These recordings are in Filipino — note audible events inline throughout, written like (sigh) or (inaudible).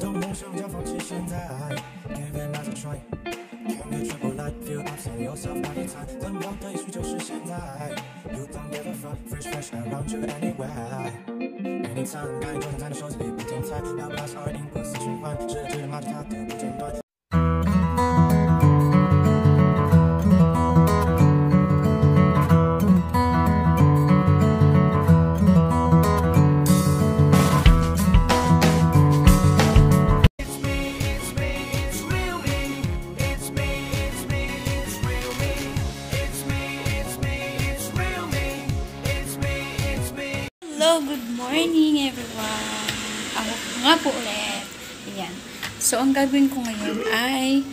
当梦想要放弃，现在。Give another try，还没追过来，feel upset yourself anytime。要的也许就是现在。You don't give a fuck, fresh fresh around you anyway。Anytime，该出现，在你手机里不停彩，哪怕是二零四循环，只只骂着他的不间断。Hello, good morning everyone. Ako nga po ulit. Ayan. So, ang gagawin ko ngayon ay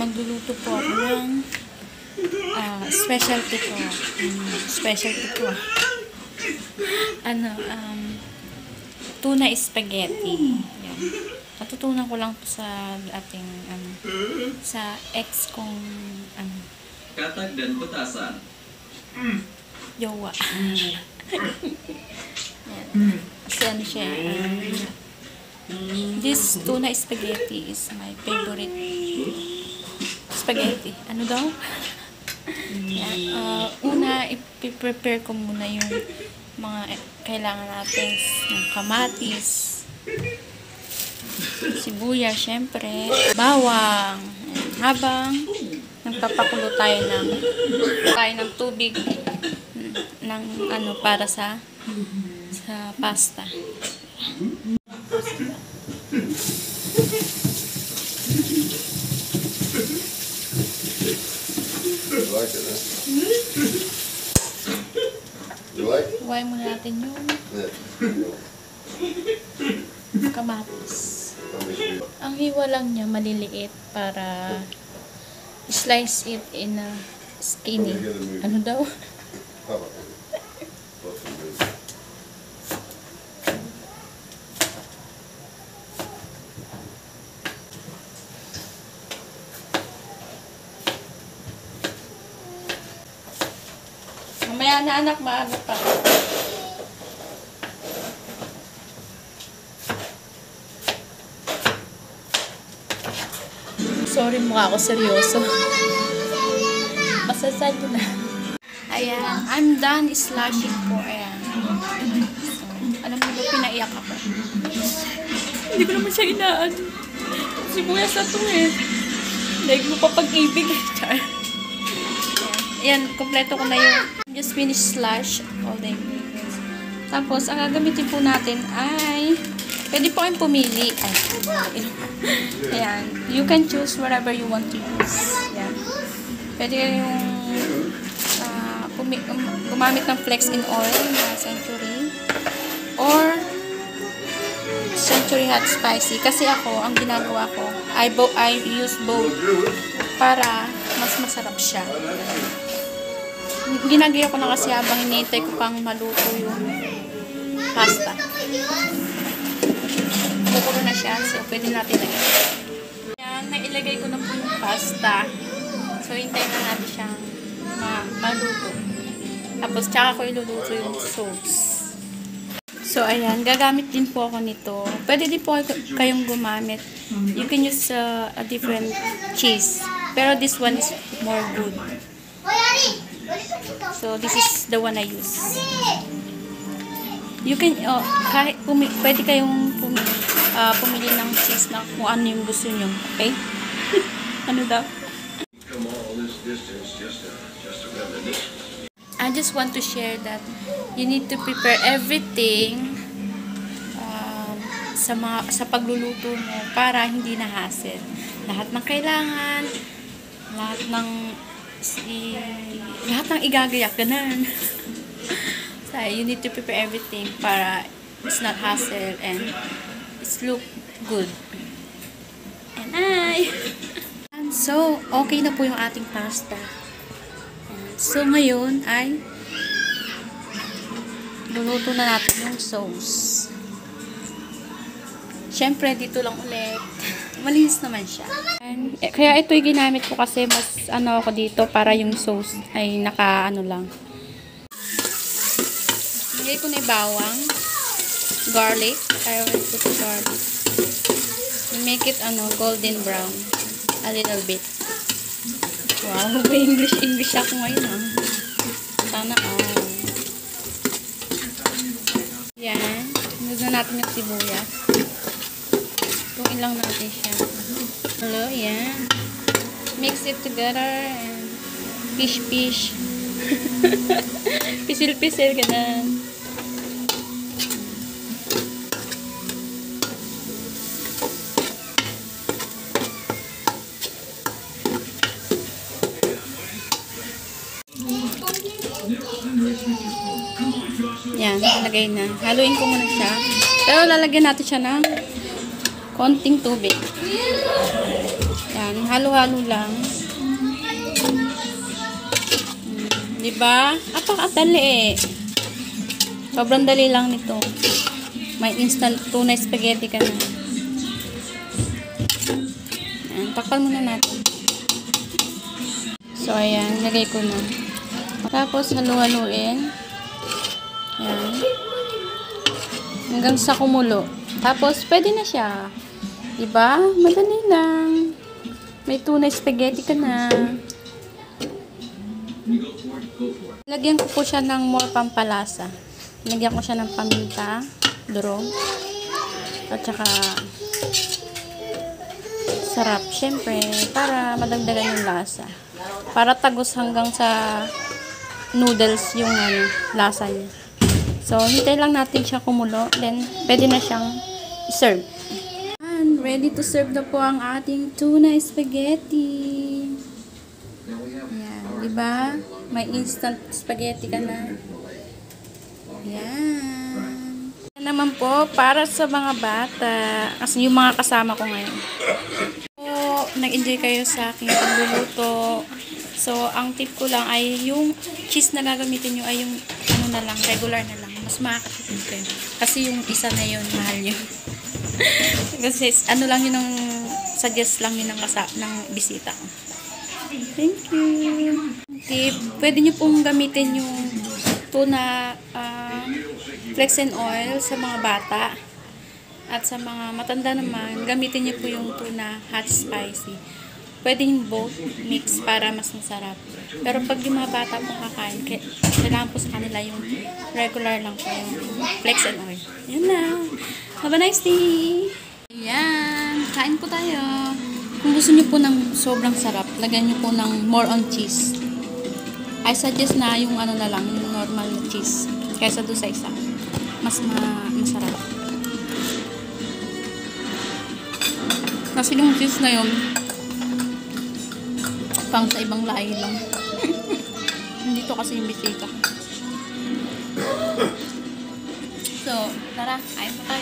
magluluto po ako ng ah, specialty ko. Mm, specialty ko. Ano, um, tuna spaghetti. Yan. Natutunan ko lang po sa ating, ano, sa ex kong, ano, Katak dan petasan. jowa. Yan. (laughs) Kasi ano siya, um, this tuna spaghetti is my favorite spaghetti. Ano daw? Yan. Uh, una, ipiprepare ko muna yung mga kailangan natin ng kamatis, sibuyas, syempre, bawang, Ayan. habang nagpapakulo tayo ng tayo ng tubig n- ng ano para sa sa pasta. You like it, huh? You like it? Huwag muna natin yung kamatis. Ang hiwa lang niya maliliit para slice it in a skinny. Ano daw? (laughs) Na anak, maaga pa. Sorry mukha ako seryoso. Masasad ko na. Ayan, I'm done slashing po. Ayan. So, alam mo ba, pinaiyak ako. Hindi ko naman siya inaan. Sibuyas na to eh. Like mo pa pag-ibig. Char. Ayan, kompleto ko na yung just finish slash all the ingredients. Tapos, ang gagamitin po natin ay pwede po kayong pumili. Ay, (laughs) ayan. You can choose whatever you want to use. Ayan. Pwede kayong uh, pumi- um, gumamit ng flex in oil na century or century hot spicy. Kasi ako, ang ginagawa ko, I, bo- I use both para mas masarap siya ginagaya ko na kasi habang hinihintay ko pang maluto yung pasta. Bukulo na siya, so pwede natin lagyan. Yan, nailagay ko na po yung pasta. So, hintayin na natin siyang ma maluto. Tapos, tsaka ko iluluto yung sauce. So, ayan, gagamit din po ako nito. Pwede din po kayo- kayong gumamit. You can use uh, a different cheese. Pero this one is more good. So, this is the one I use. You can, oh, kahit pumi, pwede kayong pumili, ah, pumili ng cheese na kung ano yung gusto nyo. Okay? (laughs) ano daw? I just want to share that you need to prepare everything um, sa mga sa pagluluto mo para hindi na hassle. Lahat ng kailangan, lahat ng si, lahat ng igagayak ganun. (laughs) so, you need to prepare everything para it's not hassle and it's look good. And I And so, okay na po yung ating pasta. So, ngayon ay luluto na natin yung sauce. Siyempre, dito lang ulit. (laughs) malinis naman siya. And, eh, kaya ito yung ginamit ko kasi mas ano ako dito para yung sauce ay naka ano lang. Lagay ko na bawang, garlic. I will put garlic. Make it ano golden brown. A little bit. Wow, (laughs) English English ako ngayon ah. Sana all. Yan. Nagyan natin yung sibuyas. Tuin lang natin siya. Hello, yan. Mix it together and fish-fish. Pisil-pisil, (laughs) ganun. Yan, lagay na. Haluin ko muna siya. Pero lalagyan natin siya ng konting tubig. Yan, halo-halo lang. Hmm, Di ba? Apakadali eh. Sobrang dali lang nito. May instant tuna spaghetti ka na. Yan, takpan muna natin. So, ayan, lagay ko na. Tapos, halu-haluin. Ayan. Hanggang sa kumulo. Tapos, pwede na siya. Diba? Madali lang. May tuna spaghetti ka na. Lagyan ko po siya ng more pampalasa. Lagyan ko siya ng paminta, durog, at saka sarap. Siyempre, para madagdagan yung lasa. Para tagos hanggang sa noodles yung ano, lasa niya. So, hintay lang natin siya kumulo. Then, pwede na siyang serve. And ready to serve na po ang ating tuna spaghetti. Yan, di ba? May instant spaghetti ka na. Yan. Yan naman po, para sa mga bata. Kasi yung mga kasama ko ngayon. So, nag-enjoy kayo sa aking pagluluto. So, ang tip ko lang ay yung cheese na gagamitin nyo ay yung ano na lang, regular na lang. Mas makakatipid kayo. Kasi yung isa na yun, mahal yun. Kasi ano lang yun ang suggest lang yun ng, kasa ng bisita ko. Thank you. Tip, pwede nyo pong gamitin yung tuna ah, flex and oil sa mga bata. At sa mga matanda naman, gamitin nyo po yung tuna hot spicy. Pwede yung both mix para mas masarap. Pero pag yung mga bata po kakain, kailangan po sa kanila yung regular lang po yung flex and oil. Yan na. Have a nice day! Ayan. Kain po tayo. Kung gusto nyo po ng sobrang sarap, lagyan nyo po ng more on cheese. I suggest na yung ano na lang, yung normal na cheese. Kaysa doon sa isa. Mas ma masarap. Kasi yung cheese na yun, pang sa ibang lahi lang. (laughs) Dito kasi yung bisita. So, tara, kain you.